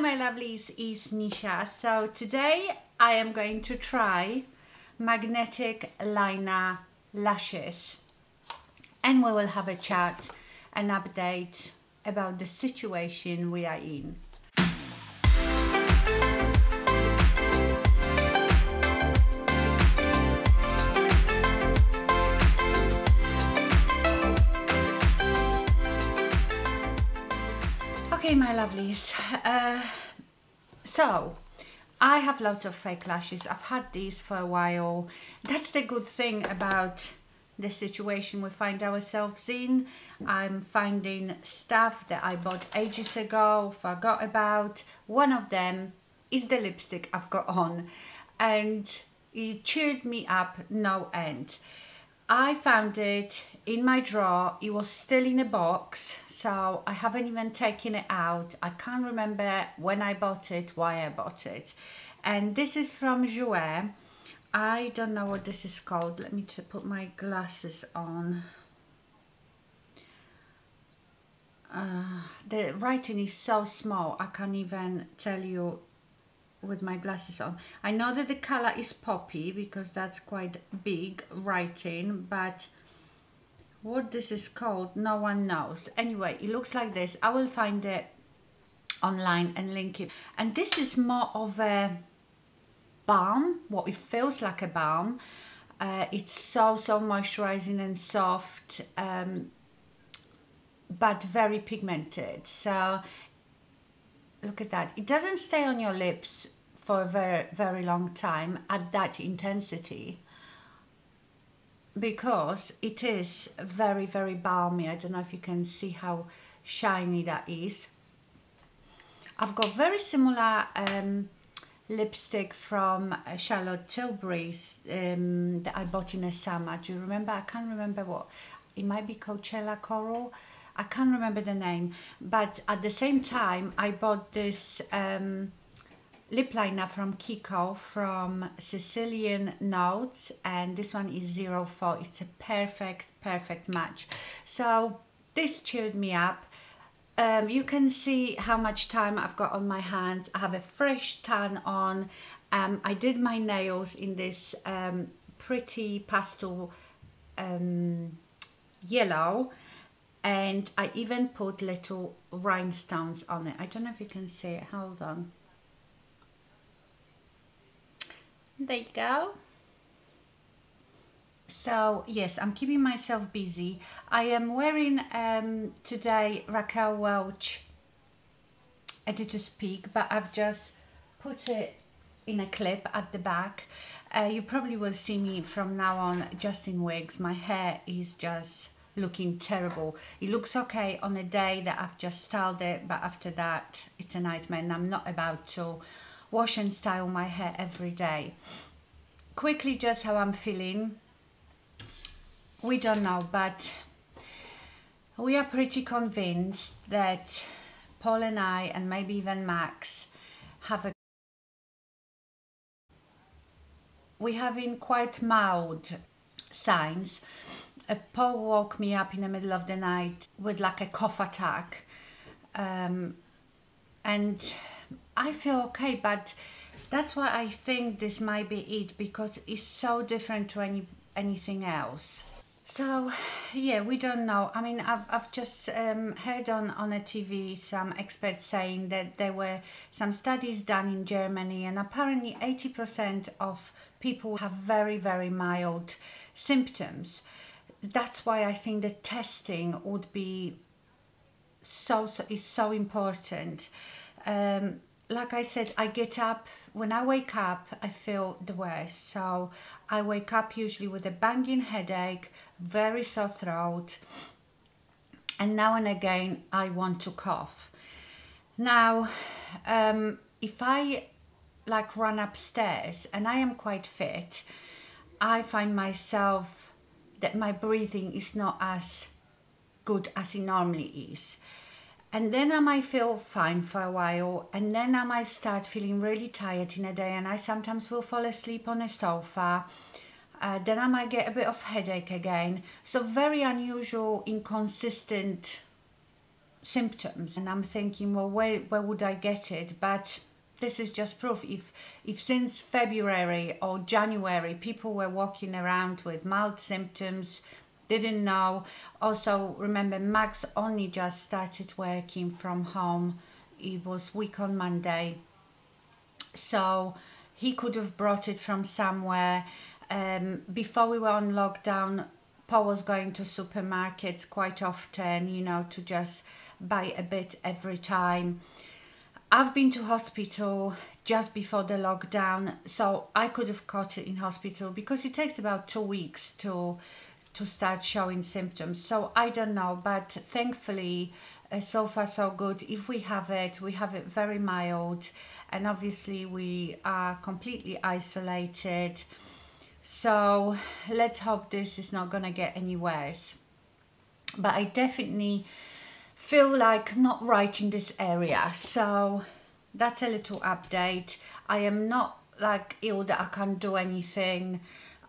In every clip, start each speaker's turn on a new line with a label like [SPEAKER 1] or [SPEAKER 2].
[SPEAKER 1] my lovelies, it's Nisha. So today I am going to try magnetic liner lashes and we will have a chat and update about the situation we are in. Okay, my lovelies. Uh, so, I have lots of fake lashes. I've had these for a while. That's the good thing about the situation we find ourselves in. I'm finding stuff that I bought ages ago, forgot about. One of them is the lipstick I've got on, and it cheered me up no end. I found it in my drawer. It was still in a box, so I haven't even taken it out. I can't remember when I bought it, why I bought it. And this is from Jouer. I don't know what this is called. Let me put my glasses on. Uh, the writing is so small, I can't even tell you with my glasses on. I know that the color is poppy because that's quite big writing, but what this is called, no one knows. Anyway, it looks like this. I will find it online and link it. And this is more of a balm, what it feels like a balm. Uh, it's so, so moisturizing and soft, um, but very pigmented. So look at that it doesn't stay on your lips for a very very long time at that intensity because it is very very balmy. I don't know if you can see how shiny that is. I've got very similar um, lipstick from uh, Charlotte Tilbury's um, that I bought in the summer. Do you remember? I can't remember what. It might be Coachella Coral. I can't remember the name, but at the same time, I bought this um, lip liner from Kiko from Sicilian Notes, and this one is 04. It's a perfect, perfect match. So this cheered me up. Um, you can see how much time I've got on my hands. I have a fresh tan on. Um, I did my nails in this um, pretty pastel um, yellow and I even put little rhinestones on it. I don't know if you can see it. Hold on. There you go. So yes, I'm keeping myself busy. I am wearing um, today Raquel Welch Editor's Pick, but I've just put it in a clip at the back. Uh, you probably will see me from now on just in wigs. My hair is just looking terrible. It looks okay on a day that I've just styled it, but after that, it's a nightmare and I'm not about to wash and style my hair every day. Quickly, just how I'm feeling. We don't know, but we are pretty convinced that Paul and I, and maybe even Max, have a we have in quite mild signs a Paul woke me up in the middle of the night with like a cough attack. Um, and I feel okay, but that's why I think this might be it because it's so different to any anything else. So, yeah, we don't know. I mean, I've, I've just um, heard on, on a TV some experts saying that there were some studies done in Germany, and apparently 80% of people have very, very mild symptoms that's why I think the testing would be so, so is so important. Um, like I said, I get up, when I wake up, I feel the worst. So I wake up usually with a banging headache, very sore throat, and now and again I want to cough. Now, um, if I like run upstairs and I am quite fit, I find myself that my breathing is not as good as it normally is. And then I might feel fine for a while, and then I might start feeling really tired in a day, and I sometimes will fall asleep on a sofa. Uh, then I might get a bit of headache again. So very unusual, inconsistent symptoms and i'm thinking well where, where would i get it but this is just proof if if since february or january people were walking around with mild symptoms didn't know. Also remember max only just started working from home. It was week on monday. So he could have brought it from somewhere. Um, before we were on lockdown paul was going to supermarkets quite often you know to just buy a bit every time. I've been to hospital just before the lockdown, so I could have caught it in hospital because it takes about two weeks to to start showing symptoms. So I don't know, but thankfully, uh, so far so good. If we have it, we have it very mild, and obviously we are completely isolated. So let's hope this is not gonna get any worse. But I definitely feel like not right in this area so that's a little update i am not like ill that i can't do anything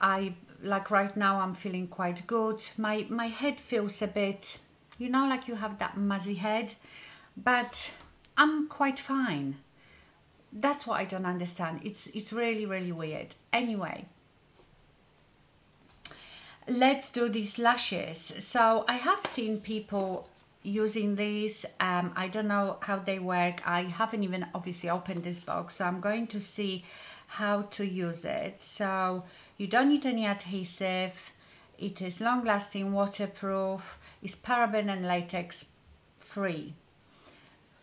[SPEAKER 1] i like right now i'm feeling quite good. My my head feels a bit you know like you have that muzzy head but i'm quite fine. That's what i don't understand. It's it's really really weird. Anyway let's do these lashes. So i have seen people using these um, I don't know how they work. I haven't even obviously opened this box so I'm going to see how to use it. So you don't need any adhesive. It is long lasting waterproof. It's paraben and latex free.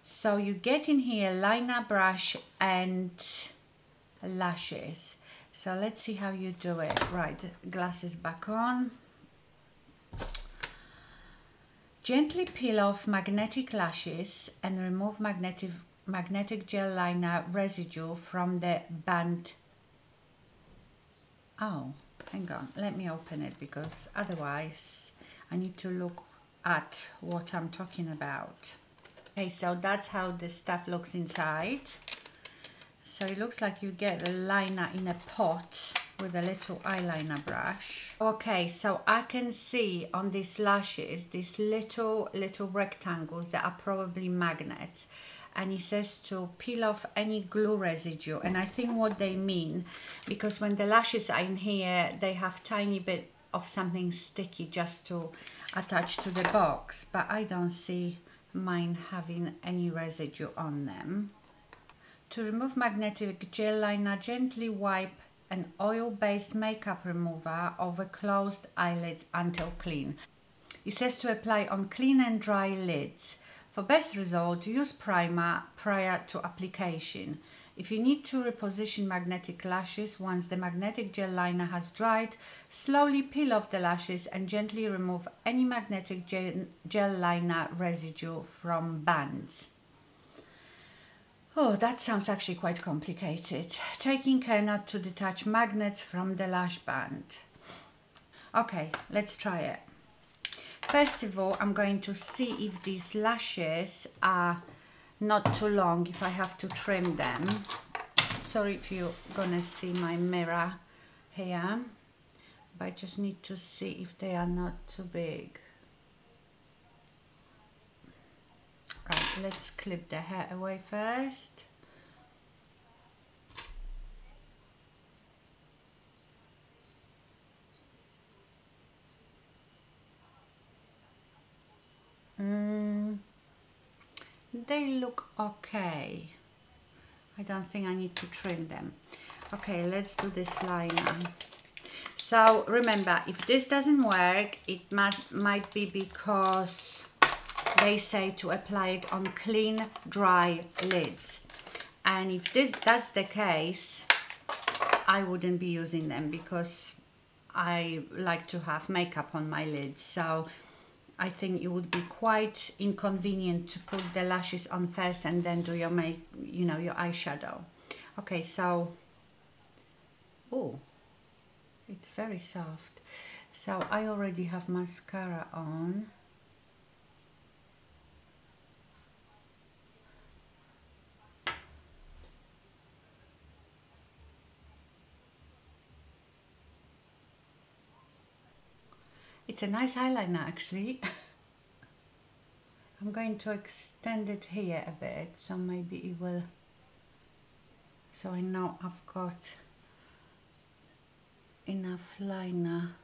[SPEAKER 1] So you get in here liner brush and lashes. So let's see how you do it. Right glasses back on. Gently peel off magnetic lashes and remove magnetic, magnetic gel liner residue from the band. Oh, hang on, let me open it because otherwise I need to look at what I'm talking about. Okay, so that's how the stuff looks inside. So it looks like you get a liner in a pot with a little eyeliner brush. Okay, so I can see on these lashes, these little, little rectangles that are probably magnets. And it says to peel off any glue residue. And I think what they mean, because when the lashes are in here, they have tiny bit of something sticky just to attach to the box. But I don't see mine having any residue on them. To remove magnetic gel liner, gently wipe an oil-based makeup remover over closed eyelids until clean. It says to apply on clean and dry lids. For best result, use primer prior to application. If you need to reposition magnetic lashes once the magnetic gel liner has dried, slowly peel off the lashes and gently remove any magnetic gel, liner residue from bands. Oh, that sounds actually quite complicated. Taking care not to detach magnets from the lash band. Okay, let's try it. First of all, I'm going to see if these lashes are not too long, if I have to trim them. Sorry if you're gonna see my mirror here, but I just need to see if they are not too big. Right, let's clip the hair away first. Mm, they look okay. I don't think I need to trim them. Okay, let's do this liner. So remember, if this doesn't work, it must might be because they say to apply it on clean, dry lids. And if that's the case, I wouldn't be using them because I like to have makeup on my lids. So I think it would be quite inconvenient to put the lashes on first and then do your make, you know, your eyeshadow. Okay, so, oh, it's very soft. So I already have mascara on. It's a nice eyeliner actually. I'm going to extend it here a bit so maybe it will so I know I've got enough liner.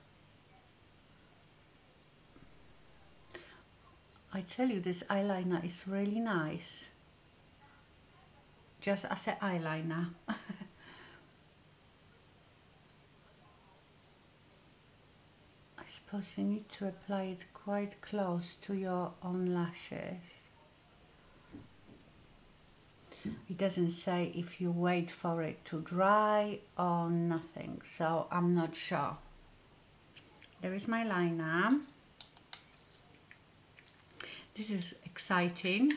[SPEAKER 1] I tell you this eyeliner is really nice. Just as an eyeliner I suppose you need to apply it quite close to your own lashes. It doesn't say if you wait for it to dry or nothing so I'm not sure. There is my liner. This is exciting.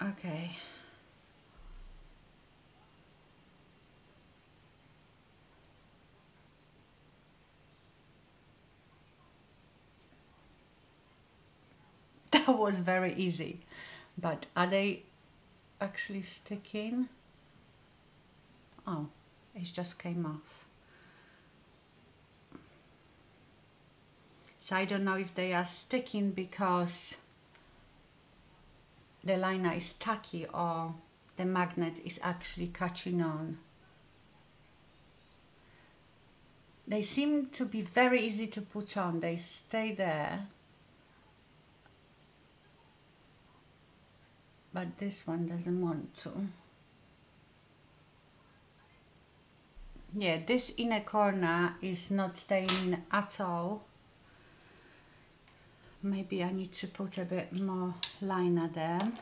[SPEAKER 1] Okay was very easy. But are they actually sticking? Oh it just came off. So I don't know if they are sticking because the liner is tacky or the magnet is actually catching on. They seem to be very easy to put on. They stay there but this one doesn't want to. Yeah, this inner corner is not staying in at all. Maybe I need to put a bit more liner there.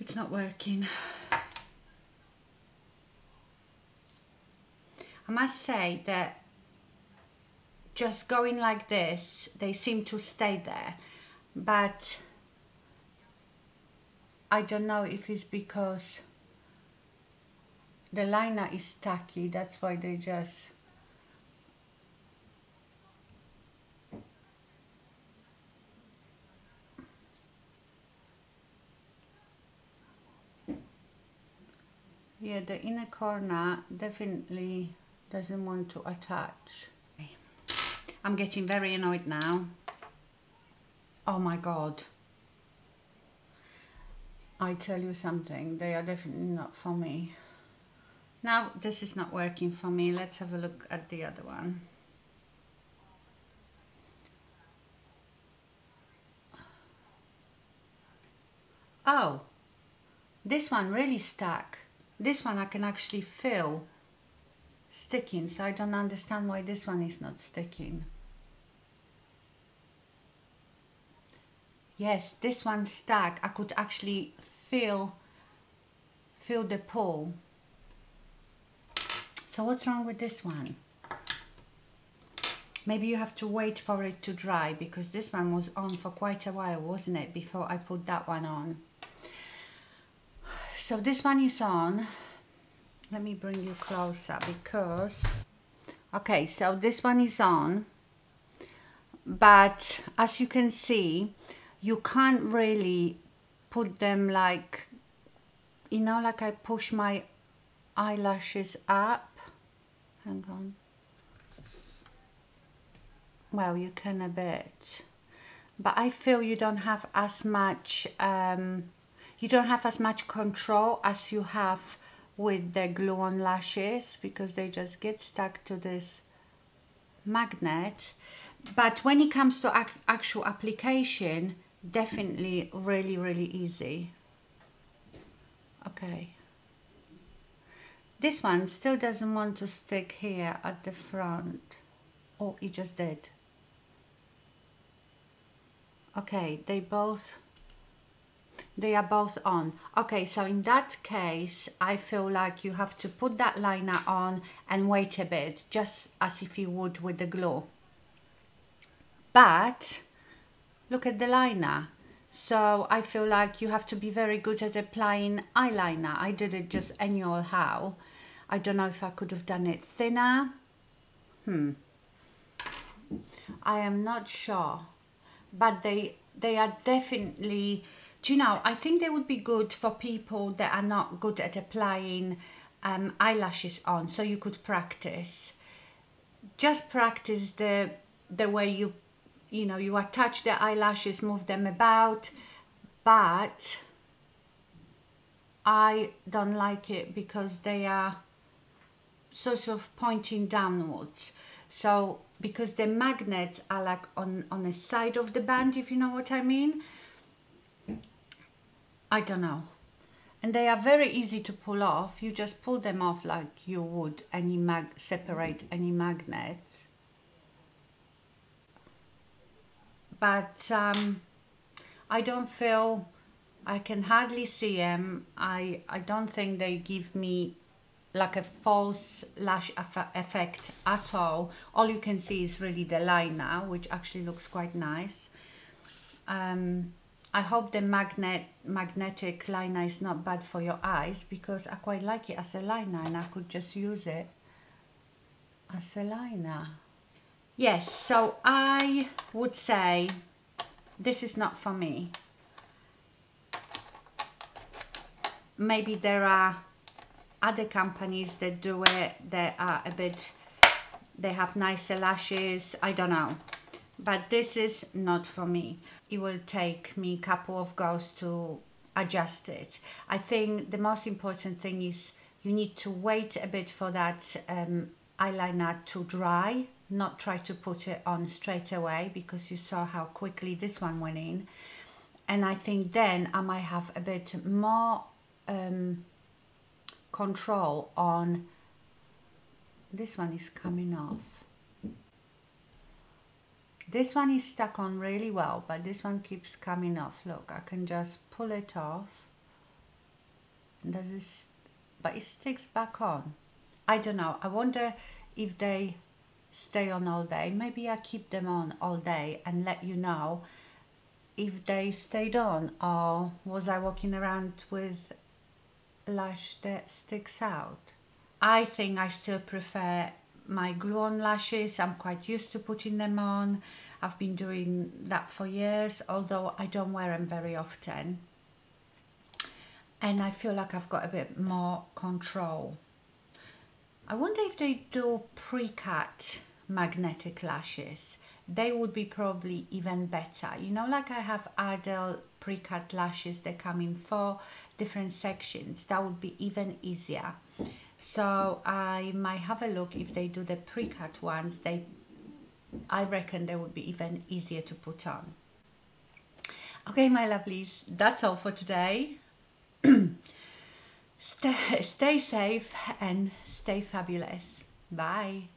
[SPEAKER 1] It's not working. I must say that just going like this, they seem to stay there. But I don't know if it's because the liner is tacky, that's why they just yeah the inner corner definitely doesn't want to attach. I'm getting very annoyed now. Oh my god. I tell you something, they are definitely not for me. Now this is not working for me. Let's have a look at the other one. Oh, this one really stuck. This one I can actually feel sticking so I don't understand why this one is not sticking. Yes this one stuck. I could actually feel feel the pull. So what's wrong with this one? Maybe you have to wait for it to dry because this one was on for quite a while wasn't it before I put that one on. So this one is on let me bring you closer because okay so this one is on but as you can see you can't really put them like you know like I push my eyelashes up. Hang on. Well you can a bit but I feel you don't have as much um, you don't have as much control as you have with the glue-on lashes because they just get stuck to this magnet. But when it comes to ac actual application definitely really really easy. Okay. This one still doesn't want to stick here at the front. Oh it just did. Okay they both they are both on. Okay so in that case I feel like you have to put that liner on and wait a bit just as if you would with the glue. But look at the liner. So I feel like you have to be very good at applying eyeliner. I did it just anyhow how. I don't know if I could have done it thinner. Hmm. I am not sure. But they they are definitely do you know, I think they would be good for people that are not good at applying um, eyelashes on so you could practice. Just practice the the way you you know you attach the eyelashes, move them about, but I don't like it because they are sort of pointing downwards. So because the magnets are like on on the side of the band, if you know what I mean. I don't know. And they are very easy to pull off. You just pull them off like you would any mag separate any magnet. But um, I don't feel I can hardly see them. I I don't think they give me like a false lash effect at all. All you can see is really the line now, which actually looks quite nice. Um, I hope the magnet magnetic liner is not bad for your eyes because I quite like it as a liner and I could just use it as a liner. Yes, so I would say this is not for me. Maybe there are other companies that do it that are a bit, they have nicer lashes, I don't know but this is not for me. It will take me a couple of goes to adjust it. I think the most important thing is you need to wait a bit for that um, eyeliner to dry, not try to put it on straight away because you saw how quickly this one went in. And I think then I might have a bit more um, control on this one is coming off this one is stuck on really well, but this one keeps coming off. Look, I can just pull it off. Does this, but it sticks back on. I don't know. I wonder if they stay on all day. Maybe I keep them on all day and let you know if they stayed on or was I walking around with lash that sticks out. I think I still prefer my glue-on lashes. I'm quite used to putting them on. I've been doing that for years, although I don't wear them very often. And I feel like I've got a bit more control. I wonder if they do pre-cut magnetic lashes. They would be probably even better. You know, like I have Ardell pre-cut lashes, they come in four different sections. That would be even easier. So I might have a look if they do the pre-cut ones. They, I reckon they would be even easier to put on. Okay, my lovelies, that's all for today. stay, stay safe and stay fabulous. Bye.